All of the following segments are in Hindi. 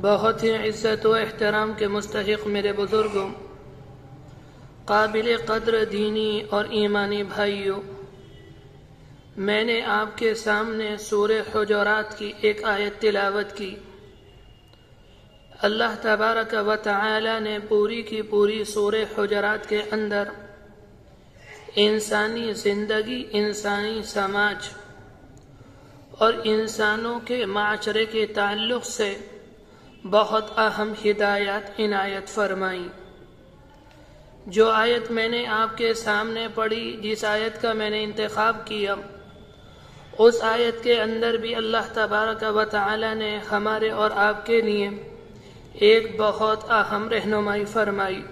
बहुत ही इज्जत व एहतराम के मुस्तक मेरे बुजुर्गों काबिल कद्र दीनी और ईमानी भाइयों मैंने आपके सामने सूर हजरात की एक आयत तिलावत की अल्लाह तबारक व ताला ने पूरी की पूरी सूर हजरात के अंदर इंसानी ज़िंदगी, इंसानी समाज और इंसानों के माशरे के ताल्लुक से बहुत अहम हिदायत, इनायत फरमाई। जो आयत मैंने आपके सामने पढ़ी, जिस आयत का मैंने इंतखब किया, उस आयत के अंदर भी अल्लाह तबारक व ताली ने हमारे और आपके लिए एक बहुत अहम रहनुमाई फरमाई।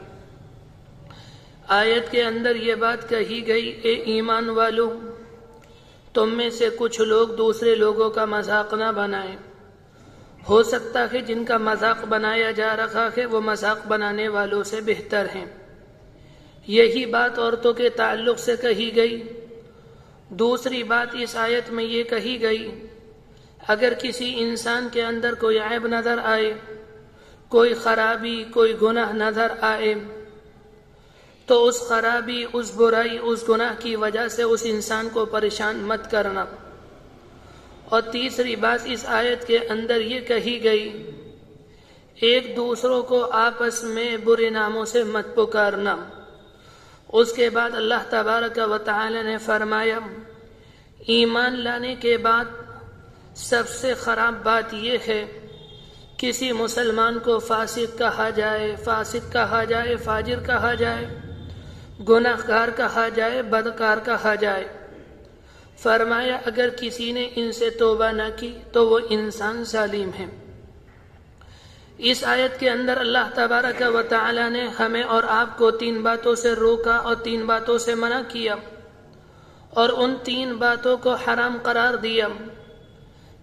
आयत के अंदर ये बात कही गई, ए ईमान वालों, तुम में से कुछ लोग दूसरे लोगों का मज़ाक ना बनाए। हो सकता है जिनका मज़ाक बनाया जा रहा है, वो मज़ाक बनाने वालों से बेहतर हैं। यही बात औरतों के ताल्लुक से कही गई। दूसरी बात इस आयत में ये कही गई, अगर किसी इंसान के अंदर कोई ऐब नज़र आए कोई खराबी, कोई गुनाह नज़र आए तो उस खराबी, उस बुराई, उस गुनाह की वजह से उस इंसान को परेशान मत करना। और तीसरी बात इस आयत के अंदर ये कही गई, एक दूसरों को आपस में बुरे नामों से मत पुकारना। उसके बाद अल्लाह तबारक व ने फरमाया, ईमान लाने के बाद सबसे खराब बात यह है किसी मुसलमान को फासिक कहा जाए फासिक कहा जाए, फाजिर कहा जाए, गुनाहगार कहा जाए, बदकार कहा जाए। फरमाया, अगर किसी ने इनसे तोबा न की तो वो इंसान जालिम है। इस आयत के अंदर अल्लाह तबारक व ताली ने हमें और आपको तीन बातों से रोका और तीन बातों से मना किया और उन तीन बातों को हराम करार दिया।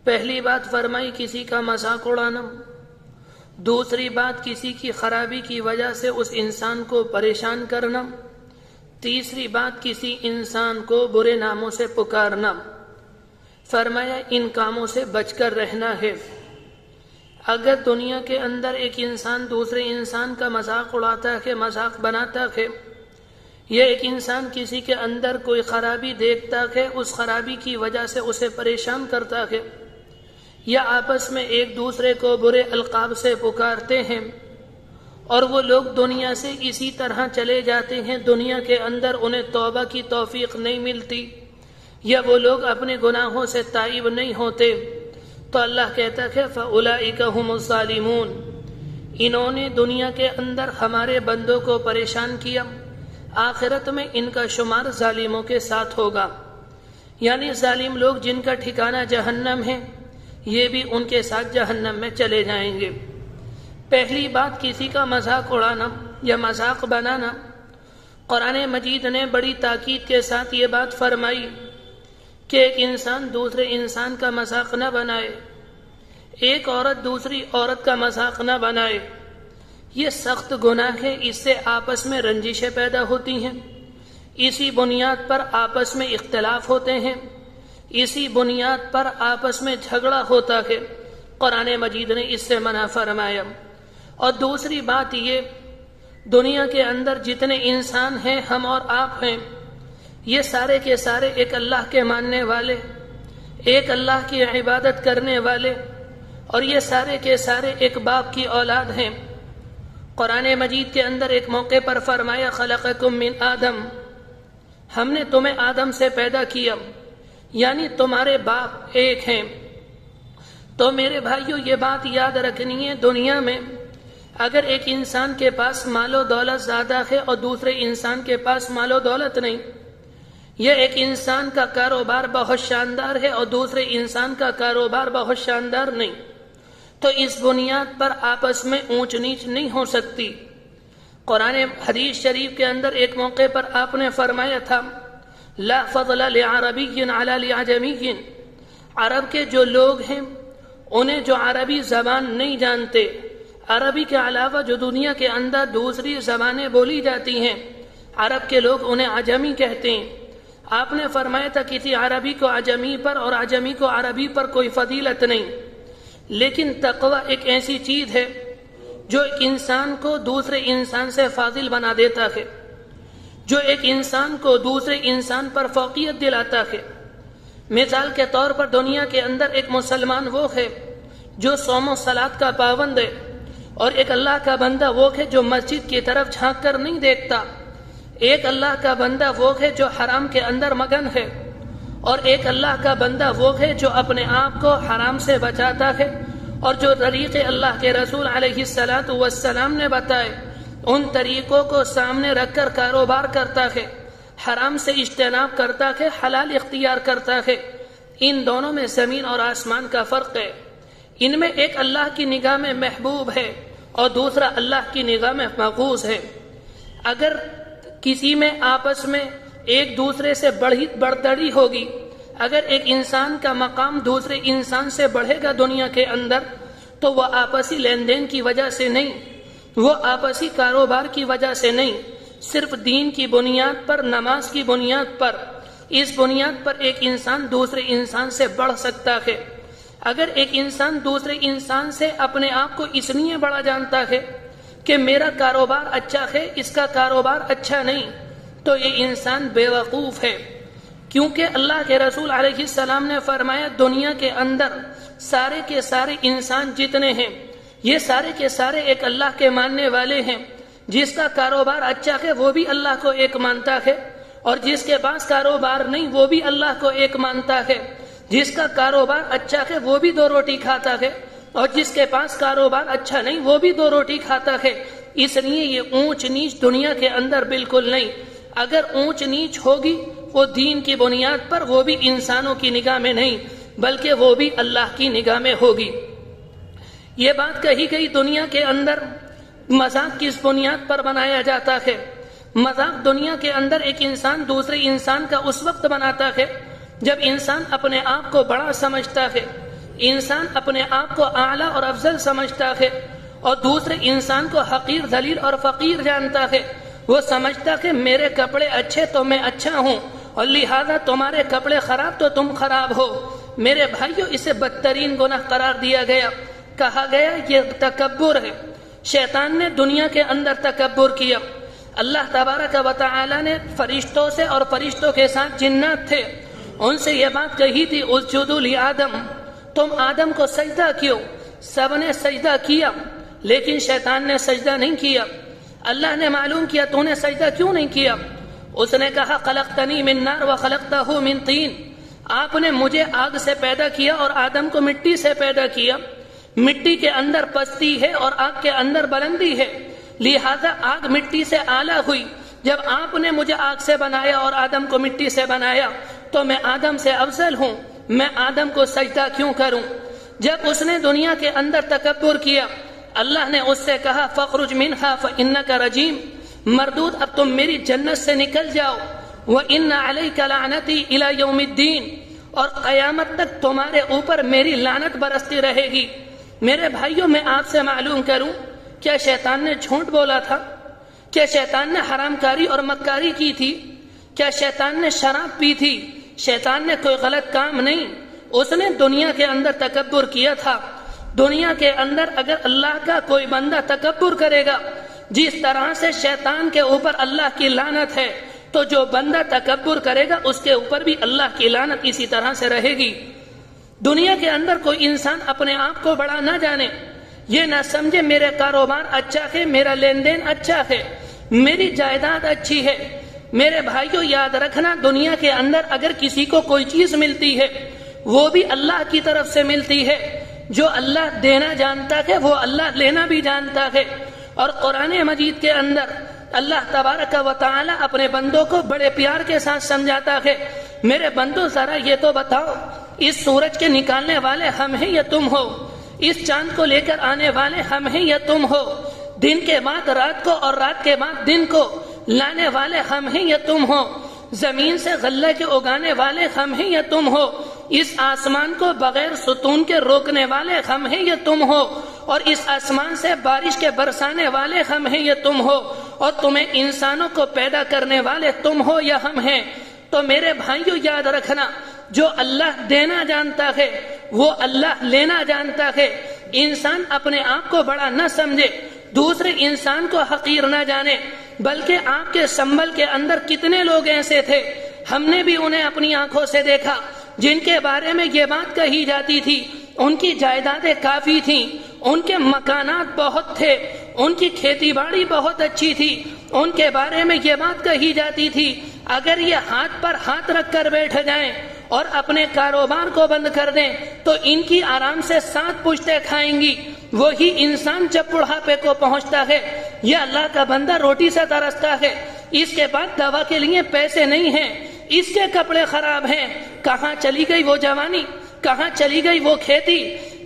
पहली बात फरमाई किसी का मज़ाक उड़ाना। दूसरी बात किसी की खराबी की वजह से उस इंसान को परेशान करना। तीसरी बात किसी इंसान को बुरे नामों से पुकारना। फरमाया, इन कामों से बचकर रहना है। अगर दुनिया के अंदर एक इंसान दूसरे इंसान का मज़ाक उड़ाता है, मज़ाक बनाता है, या एक इंसान किसी के अंदर कोई खराबी देखता है, उस खराबी की वजह से उसे परेशान करता है या आपस में एक दूसरे को बुरे अलकाब से पुकारते हैं। और वो लोग दुनिया से इसी तरह चले जाते हैं। दुनिया के अंदर उन्हें तौबा की तौफीक नहीं मिलती। या वो लोग अपने गुनाहों से ताइब नहीं होते। तो अल्लाह कहता है फ़लाइकमसालिमून इन्होंने दुनिया के अंदर हमारे बंदों को परेशान किया। आखिरत में इनका शुमार जालिमों के साथ होगा। यानी जालिम लोग जिनका ठिकाना जहन्नम है ये भी उनके साथ जहन्नम में चले जाएँगे। पहली बात किसी का मज़ाक उड़ाना या मज़ाक बनाना। कुरान मजीद ने बड़ी ताकीद के साथ ये बात फरमाई कि एक इंसान दूसरे इंसान का मज़ाक न बनाए, एक औरत दूसरी औरत का मज़ाक न बनाए। ये सख्त गुनाह है इससे आपस में रंजिशें पैदा होती हैं, इसी बुनियाद पर आपस में इख्तलाफ होते हैं। इसी बुनियाद पर आपस में झगड़ा होता है। कुरान मजीद ने इससे मना फरमाया। और दूसरी बात ये, दुनिया के अंदर जितने इंसान हैं, हम और आप हैं, ये सारे के सारे एक अल्लाह के मानने वाले, एक अल्लाह की इबादत करने वाले, और ये सारे के सारे एक बाप की औलाद हैं। कुरान मजीद के अंदर एक मौके पर फरमाया खलकुम मिन आदम। हमने तुम्हें आदम से पैदा किया। यानी तुम्हारे बाप एक हैं। तो मेरे भाइयों, ये बात याद रखनी है दुनिया में। अगर एक इंसान के पास मालो दौलत ज़्यादा है और दूसरे इंसान के पास मालो दौलत नहीं यह एक इंसान का कारोबार बहुत शानदार है और दूसरे इंसान का कारोबार बहुत शानदार नहीं। तो इस बुनियाद पर आपस में ऊंच नीच नहीं हो सकती। कुरान हदीस शरीफ के अंदर एक मौके पर आपने फरमाया था ला फजला अरबी आजमी अरब के जो लोग हैं, उन्हें जो अरबी जबान नहीं जानते, अरबी के अलावा जो दुनिया के अंदर दूसरी जबानें बोली जाती हैं, अरब के लोग उन्हें अजमी कहते हैं। आपने फरमाया था किसी अरबी को अजमी पर और अजमी को अरबी पर कोई फजीलत नहीं। लेकिन तकवा एक ऐसी चीज़ है, जो एक इंसान को दूसरे इंसान से फाजिल बना देता है। जो एक इंसान को दूसरे इंसान पर फोकियत दिलाता है। मिसाल के तौर पर दुनिया के अंदर एक मुसलमान वो है जो सोमो सलाद का पाबंद है और एक अल्लाह का बंदा वो है जो मस्जिद की तरफ़ झाँक कर नहीं देखता। एक अल्लाह का बंदा वो है जो हराम के अंदर मगन है और एक अल्लाह का बंदा वो है जो अपने आप को हराम से बचाता है और जो तरीके अल्लाह के रसूल सलाम ने बताए। उन तरीकों को सामने रखकर कारोबार करता है। हराम से इज्तनाब करता है, हलाल इख्तियार करता है। इन दोनों में ज़मीन और आसमान का फ़र्क है। इनमें एक अल्लाह की निगाह में महबूब है और दूसरा अल्लाह की निगाह में मकूस है। अगर किसी में आपस में एक दूसरे से बढ़ी बढ़तड़ी होगी, अगर एक इंसान का मकाम दूसरे इंसान से बढ़ेगा दुनिया के अंदर तो वह आपसी लेन देन की वजह से नहीं। वो आपसी कारोबार की वजह से नहीं, सिर्फ़ दीन की बुनियाद पर, नमाज़ की बुनियाद पर। इस बुनियाद पर एक इंसान दूसरे इंसान से बढ़ सकता है। अगर एक इंसान दूसरे इंसान से अपने आप को इसलिए बड़ा जानता है कि मेरा कारोबार अच्छा है, इसका कारोबार अच्छा नहीं तो ये इंसान बेवकूफ़ है। क्योंकि अल्लाह के रसूल सलाम ने फरमाया, दुनिया के अंदर सारे के सारे इंसान जितने हैं ये सारे के सारे एक अल्लाह के मानने वाले हैं। जिसका कारोबार अच्छा है, वो भी अल्लाह को एक मानता है। और जिसके पास कारोबार नहीं, वो भी अल्लाह को एक मानता है। जिसका कारोबार अच्छा है, वो भी दो रोटी खाता है। और जिसके पास कारोबार अच्छा नहीं, वो भी दो रोटी खाता है। इसलिए ये ऊंच नीच दुनिया के अंदर बिल्कुल नहीं। अगर ऊंच नीच होगी, वो दीन की बुनियाद पर, वो भी इंसानों की निगाह में नहीं, बल्कि वो भी अल्लाह की निगाह में होगी। ये बात कही गई दुनिया के अंदर। मज़ाक किस बुनियाद पर बनाया जाता है। मज़ाक दुनिया के अंदर एक इंसान दूसरे इंसान का उस वक्त बनाता है, जब इंसान अपने आप को बड़ा समझता है। इंसान अपने आप को आला और अफजल समझता है और दूसरे इंसान को हकीर, दलील और फकीर जानता है। वो समझता है, मेरे कपड़े अच्छे तो मैं अच्छा हूँ और लिहाजा तुम्हारे कपड़े खराब तो तुम खराब हो। मेरे भाइयों, इसे बदतरीन गुनाह करार दिया गया। कहा गया ये तकबर है। शैतान ने दुनिया के अंदर तकबर किया। अल्लाह तबारक वाली ने फरिश्तों से और फरिश्तों के साथ जिन्नात थे। उनसे ये बात कही थी उजुदुल आदम, तुम आदम को सजदा क्यों। सबने सजदा किया, लेकिन शैतान ने सजदा नहीं किया। अल्लाह ने मालूम किया, तूने सजदा क्यों नहीं किया? उसने कहा खलक तनी मिन्नार व खलकता हूँ मिन तीन। आपने मुझे आग से पैदा किया और आदम को मिट्टी से पैदा किया। मिट्टी के अंदर पस्ती है और आग के अंदर बुलंदी है। लिहाजा आग मिट्टी से आला हुई। जब आपने मुझे आग से बनाया और आदम को मिट्टी से बनाया तो मैं आदम से अफजल हूँ। मैं आदम को सजदा क्यों करूँ? जब उसने दुनिया के अंदर तकबर किया, अल्लाह ने उससे कहा, फखरुज मिनहा इन का रजीम। मरदूद अब तुम मेरी जन्नत से निकल जाओ। वह इन अलई कलानती इला यौमुद्दीन। और कयामत तक तुम्हारे ऊपर मेरी लानत बरसती रहेगी। मेरे भाइयों, मैं आपसे मालूम करूँ, क्या शैतान ने झूठ बोला था? क्या शैतान ने हरामकारी और मक्कारी की थी? क्या शैतान ने शराब पी थी? शैतान ने कोई गलत काम नहीं। उसने दुनिया के अंदर तकबर किया था। दुनिया के अंदर अगर अल्लाह का कोई बंदा तकबर करेगा, जिस तरह से शैतान के ऊपर अल्लाह की लानत है तो जो बंदा तकबर करेगा, उसके ऊपर भी अल्लाह की लानत इसी तरह से रहेगी। दुनिया के अंदर कोई इंसान अपने आप को बड़ा ना जाने। ये ना समझे मेरे कारोबार अच्छा है, मेरा लेन देन अच्छा है, मेरी जायदाद अच्छी है। मेरे भाइयों, याद रखना, दुनिया के अंदर अगर किसी को कोई चीज़ मिलती है, वो भी अल्लाह की तरफ़ से मिलती है। जो अल्लाह देना जानता है, वो अल्लाह लेना भी जानता है। और कुरान मजीद के अंदर अल्लाह तबारक व ताला अपने बंदों को बड़े प्यार के साथ समझाता है। मेरे बंदो, जरा ये तो बताओ इस सूरज के निकालने वाले हम हैं या तुम हो? इस चाँद को लेकर आने वाले हम हैं या तुम हो? दिन के बाद रात को और रात के बाद दिन को लाने वाले हम हैं या तुम हो? ज़मीन से गल्ले के उगाने वाले हम हैं या तुम हो? इस आसमान को बगैर सुतून के रोकने वाले हम हैं या तुम हो? और इस आसमान से बारिश के बरसाने वाले हम हैं या तुम हो? और तुम्हें इंसानों को पैदा करने वाले तुम हो या हम हैं? तो मेरे भाइयों, याद रखना जो अल्लाह देना जानता है, वो अल्लाह लेना जानता है। इंसान अपने आप को बड़ा न समझे, दूसरे इंसान को हकीर न जाने, बल्कि आपके संबल के अंदर कितने लोग ऐसे थे, हमने भी उन्हें अपनी आँखों से देखा, जिनके बारे में ये बात कही जाती थी, उनकी जायदादें काफ़ी थी, उनके मकानात बहुत थे, उनकी खेती बाड़ी बहुत अच्छी थी, उनके बारे में ये बात कही जाती थी, अगर ये हाथ पर हाथ रख कर बैठ जाएँ और अपने कारोबार को बंद कर दें तो इनकी आराम से सात पुश्ते खाएँगी। वही इंसान जब बुढ़ापे को पहुँचता है, यह अल्लाह का बंदा रोटी से तरसता है। इसके बाद दवा के लिए पैसे नहीं हैं, इसके कपड़े खराब हैं। कहाँ चली गई वो जवानी? कहाँ चली गई वो खेती?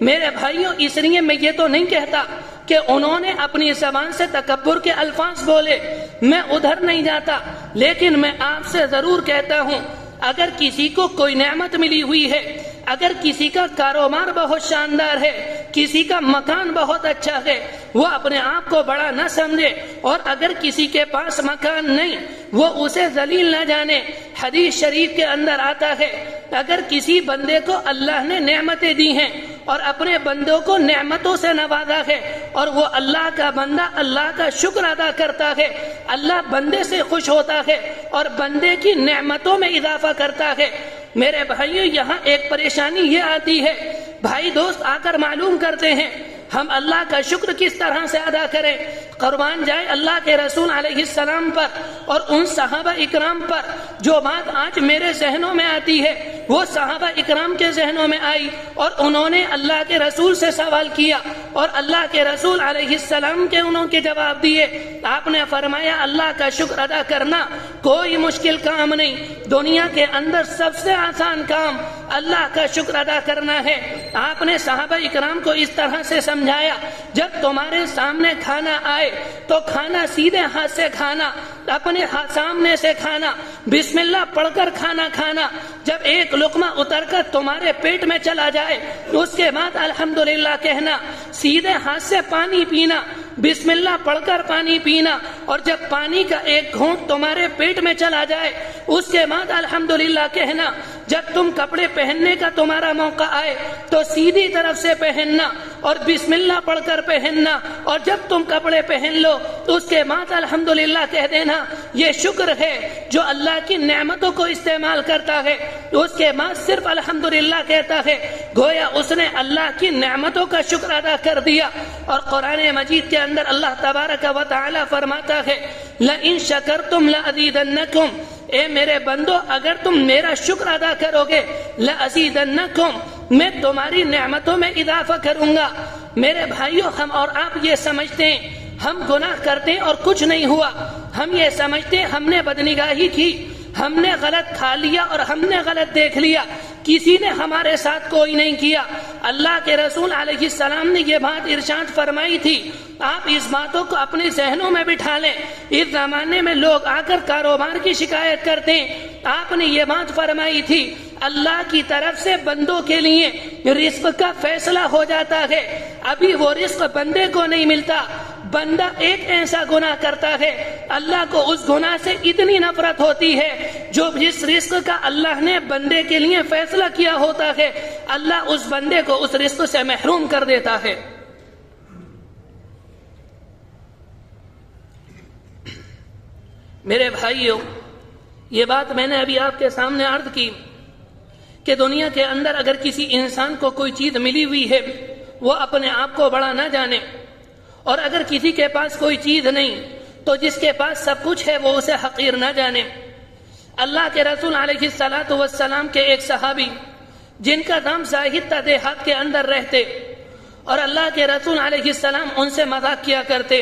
मेरे भाइयों, इसलिए मैं ये तो नहीं कहता कि उन्होंने अपनी जबान से तकबर के अल्फाज बोले। मैं उधर नहीं जाता, लेकिन मैं आपसे ज़रूर कहता हूँ अगर किसी को कोई नेमत मिली हुई है, अगर किसी का कारोबार बहुत शानदार है, किसी का मकान बहुत अच्छा है, वो अपने आप को बड़ा न समझे और अगर किसी के पास मकान नहीं, वो उसे जलील न जाने। हदीस शरीफ के अंदर आता है, अगर किसी बंदे को अल्लाह ने नेमतें दी हैं और अपने बंदों को नेमतों से नवाजा है। और वो अल्लाह का बंदा अल्लाह का शुक्र अदा करता है। अल्लाह बंदे से खुश होता है और बंदे की नेमतों में इजाफा करता है। मेरे भाइयों, यहाँ एक परेशानी ये आती है। भाई दोस्त, आकर मालूम करते हैं, हम अल्लाह का शुक्र किस तरह से अदा करें। कुर्बान जाए अल्लाह के रसूल सलाम पर और उन सहाबा इकराम पर। जो बात आज मेरे जहनों में आती है, वो सहाबा इकराम के जहनों में आई और उन्होंने अल्लाह के रसूल से सवाल किया और अल्लाह के रसूल सलाम के उन्होंने जवाब दिए। आपने फरमाया, अल्लाह का शुक्र अदा करना कोई मुश्किल काम नहीं। दुनिया के अंदर सबसे आसान काम अल्लाह का शुक्र अदा करना है। आपने साहबा इकराम को इस तरह से समझाया, जब तुम्हारे सामने खाना आए तो खाना सीधे हाथ से खाना, अपने हाथ सामने से खाना, बिस्मिल्लाह पढ़कर खाना खाना। जब एक लुकमा उतरकर तुम्हारे पेट में चला जाए उसके बाद अल्हम्दुलिल्लाह कहना, सीधे हाथ से पानी पीना बिस्मिल्लाह पढ़कर पानी पीना और जब पानी का एक घूंट तुम्हारे पेट में चला जाए उसके बाद अल्हम्दुलिल्लाह कहना, जब तुम कपड़े पहनने का तुम्हारा मौका आए तो सीधी तरफ़ से पहनना और बिस्मिल्लाह पढ़कर पहनना और जब तुम कपड़े पहन लो तो उसके बाद अल्हम्दुलिल्लाह कह देना, ये शुक्र है जो अल्लाह की नेमतों को इस्तेमाल करता है। उसके बाद सिर्फ़ अल्हम्दुलिल्लाह कहता है, गोया उसने अल्लाह की नेमतों का शुक्र अदा कर दिया। और कुरान मजीद के अंदर अल्लाह तबारक व ताला फरमाता है ल इन शकर तुम लजीदन्नकुम ए मेरे बंदो, अगर तुम मेरा शुक्र अदा करोगे ल मैं तुम्हारी नेमतों में इजाफा करूँगा। मेरे भाइयों, हम और आप ये समझते हैं, हम गुनाह करते और कुछ नहीं हुआ। हम ये समझते हमने बदनिगाही की। हमने गलत खा लिया और हमने गलत देख लिया। किसी ने हमारे साथ कोई नहीं किया। अल्लाह के रसूल सलाम ने यह बात इरशाद फरमाई थी। आप इस बातों को अपने जहनों में बिठा लें। इस जमाने में लोग आकर कारोबार की शिकायत करते हैं। आपने ये बात फरमाई थी। अल्लाह की तरफ़ से बंदों के लिए रिस्क का फैसला हो जाता है। अभी वो रिस्क बंदे को नहीं मिलता। बंदा एक ऐसा गुना करता है, अल्लाह को उस गुना से इतनी नफरत होती है, जो जिस रिस्क का अल्लाह ने बंदे के लिए फैसला किया होता है, अल्लाह उस बंदे को उस रिस्क से महरूम कर देता है। मेरे भाइयों, ये बात मैंने अभी आपके सामने अर्ज़ की कि दुनिया के अंदर अगर किसी इंसान को कोई चीज़ मिली हुई है, वो अपने आप को बड़ा ना जाने। और अगर किसी के पास कोई चीज़ नहीं तो जिसके पास सब कुछ है, वो उसे हकीर ना जाने। अल्लाह के रसूल सलाम के एक सहाबी, जिनका नाम जाहिद था, देहात के अंदर रहते, और अल्लाह के रसूल सलाम उनसे मज़ाक किया करते।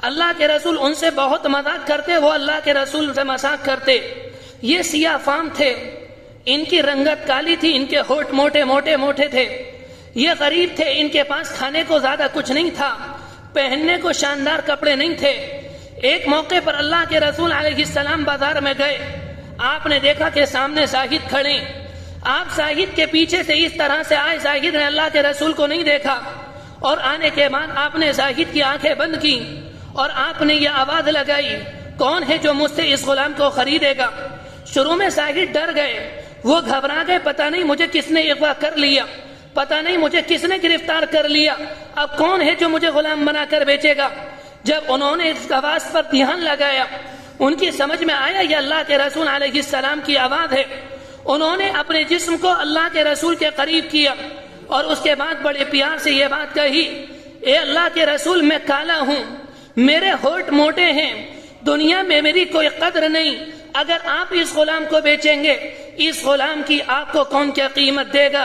अल्लाह के रसूल उनसे बहुत मज़ाक करते, वो अल्लाह के रसूल से मज़ाक करते। ये सिया फाम थे। इनकी रंगत काली थी, इनके होठ मोटे मोटे मोटे थे। ये गरीब थे, इनके पास खाने को ज़्यादा कुछ नहीं था। पहनने को शानदार कपड़े नहीं थे। एक मौके पर अल्लाह के रसूल सलाम बाज़ार में गए। आपने देखा कि सामने साहिद खड़े। आप साहिद के पीछे से इस तरह से आए, साहिद ने अल्लाह के रसूल को नहीं देखा। और आने के बाद आपने साहिद की आँखें बंद की और आपने ये आवाज़ लगाई, कौन है जो मुझसे इस गुलाम को खरीदेगा? शुरू में साहिद डर गए। वो घबरा गए, पता नहीं मुझे किसने अगवा कर लिया? पता नहीं मुझे किसने गिरफ़्तार कर लिया। अब कौन है जो मुझे गुलाम बनाकर बेचेगा? जब उन्होंने इस आवाज़ पर ध्यान लगाया, उनकी समझ में आया ये अल्लाह के रसूल सलाम की आवाज़ है। उन्होंने अपने जिस्म को अल्लाह के रसूल के करीब किया और उसके बाद बड़े प्यार से यह बात कही, ए अल्लाह के रसूल, मैं काला हूँ, मेरे होठ मोटे हैं, दुनिया में मेरी कोई कदर नहीं। अगर आप इस गुलाम को बेचेंगे, इस गुलाम की आपको कौन क्या कीमत देगा?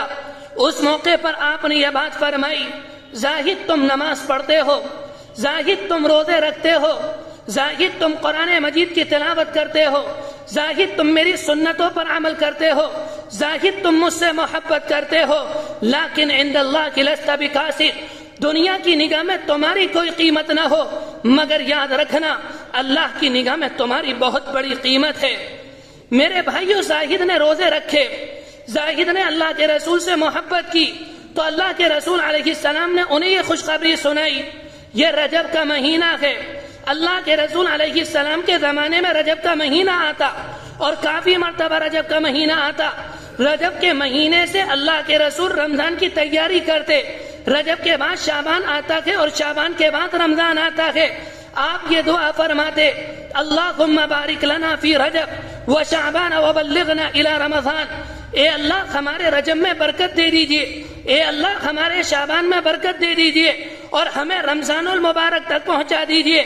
उस मौके पर आपने यह बात फरमाई, जाहिद तुम नमाज़ पढ़ते हो, जाहिद तुम रोज़े रखते हो, जाहिद तुम कुरान मजीद की तिलावत करते हो, जाहिद तुम मेरी सुन्नतों पर अमल करते हो, जाहिद तुम मुझसे मोहब्बत करते हो, लाकिन इंदल्ला की लस्ता बिकासिर दुनिया की निगाह में तुम्हारी कोई कीमत ना हो, मगर याद रखना, अल्लाह की निगाह में तुम्हारी बहुत बड़ी कीमत है। मेरे भाइयों, जाहिद ने रोज़े रखे जाहिद ने अल्लाह के रसूल से मोहब्बत की? तो अल्लाह के रसूल सलाम ने उन्हें ये खुशखबरी सुनाई, ये रजब का महीना है। अल्लाह के रसूल सलाम के जमाने में रजब का महीना आता और काफ़ी मरतबा रजब का महीना आता। रजब के महीने से अल्लाह के रसूल रमज़ान की तैयारी करते। रजब के बाद शाबान आता है और शाबान के बाद रमज़ान आता है। आप ये दुआ फरमाते अल्लाह बारिक लना फ़ी रजब व शाबान वबल्लिगना इला रमज़ान। ए अल्लाह, हमारे रजब में बरकत दे दीजिए। ए अल्लाह, हमारे शाबान में बरकत दे दीजिए। और हमें रमजानुल मुबारक तक पहुँचा दीजिए।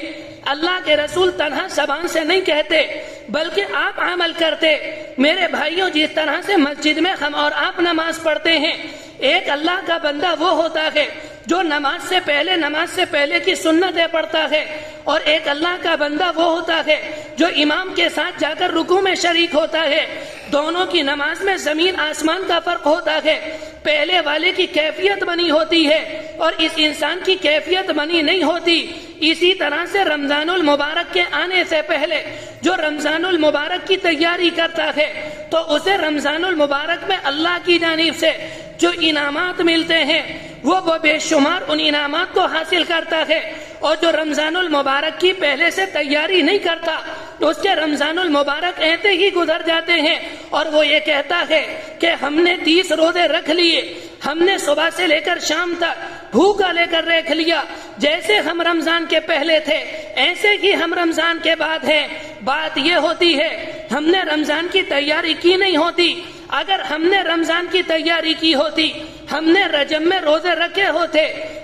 अल्लाह के रसूल तनहा जबान से नहीं कहते, बल्कि आप अमल करते। मेरे भाइयों, जिस तरह से मस्जिद में हम और आप नमाज़ पढ़ते हैं, एक अल्लाह का बंदा वो होता है, जो नमाज़ से पहले, नमाज़ से पहले की सुन्नतें पढ़ता है। और एक अल्लाह का बंदा वो होता है, जो इमाम के साथ जाकर रुकू में शरीक होता है। दोनों की नमाज़ में ज़मीन आसमान का फ़र्क होता है। पहले वाले की कैफियत बनी होती है और इस इंसान की कैफियत बनी नहीं होती। इसी तरह से रमजानुल मुबारक के आने से पहले जो रमजानुल मुबारक की तैयारी करता है तो उसे रमजानुल मुबारक में अल्लाह की जानिब से जो इनामात मिलते हैं, वो वो बेशुमार उन इनामात को हासिल करता है। और जो रमजानुल मुबारक की पहले से तैयारी नहीं करता तो उसके रमजानुल मुबारक ऐसे ही गुजर जाते हैं। और वो ये कहता है कि हमने तीस रोज़े रख लिए, हमने सुबह से लेकर शाम तक भूखा लेकर रख लिया। जैसे हम रमज़ान के पहले थे, ऐसे ही हम रमज़ान के बाद हैं। बात ये होती है, हमने रमज़ान की तैयारी की नहीं होती। अगर हमने रमज़ान की तैयारी की होती, हमने रजब में रोज़े रखे होते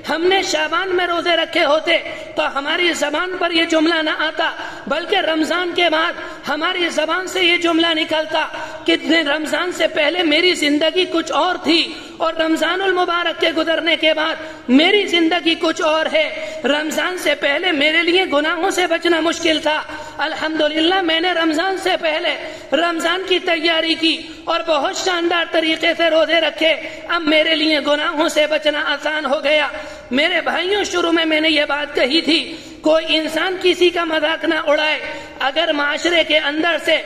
हमने शाबान में रोज़े रखे होते तो हमारी जबान पर यह जुमला ना आता, बल्कि रमज़ान के बाद हमारी जबान से ये जुमला निकलता कि रमज़ान से पहले मेरी ज़िंदगी कुछ और थी, और रमज़ान मुबारक के गुजरने के बाद मेरी ज़िंदगी कुछ और है। रमज़ान से पहले मेरे लिए गुनाहों से बचना मुश्किल था अल्हम्दुलिल्लाह, मैंने रमज़ान से पहले रमज़ान की तैयारी की और बहुत शानदार तरीके से रोज़े रखे। अब मेरे लिए गुनाहों से बचना आसान हो गया। मेरे भाइयों, शुरू में मैंने ये बात कही थी, कोई इंसान किसी का मज़ाक ना उड़ाए। अगर माशरे के अंदर से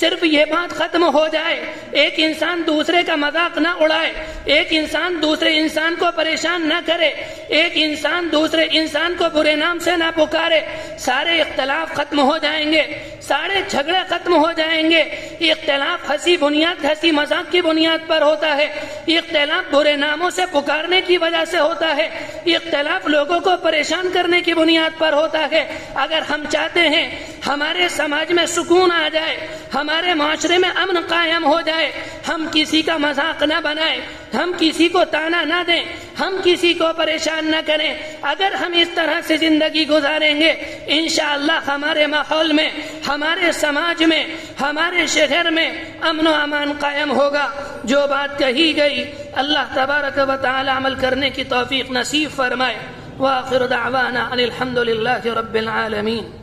सिर्फ़ ये बात खत्म हो जाए। एक इंसान दूसरे का मज़ाक ना उड़ाए। एक इंसान दूसरे इंसान को परेशान न करे। एक इंसान दूसरे इंसान को बुरे नाम से ना पुकारे। सारे इख्तलाफ खत्म हो जाएँगे। सारे झगड़े खत्म हो जाएँगे। इख्तलाफ हँसी बुनियाद, हँसी मज़ाक की बुनियाद पर होता है। इख्तलाफ बुरे नामों से पुकारने की वजह से होता है। इख्तलाफ लोगों को परेशान करने की बुनियाद पर होता है। अगर हम चाहते हैं हमारे समाज में सुकून आ जाए, हमारे माशरे में अमन कायम हो जाए, हम किसी का मज़ाक न बनाए, हम किसी को ताना न दें, हम किसी को परेशान न करें। अगर हम इस तरह से ज़िंदगी गुजारेंगे इनशाला हमारे माहौल में, हमारे समाज में, हमारे शहर में अमन अमान कायम होगा। जो बात कही गई, अल्लाह तबारक व अमल करने की तोफीक नसीब फरमाए। वाखिर दावाना रब्बिल आलमीन।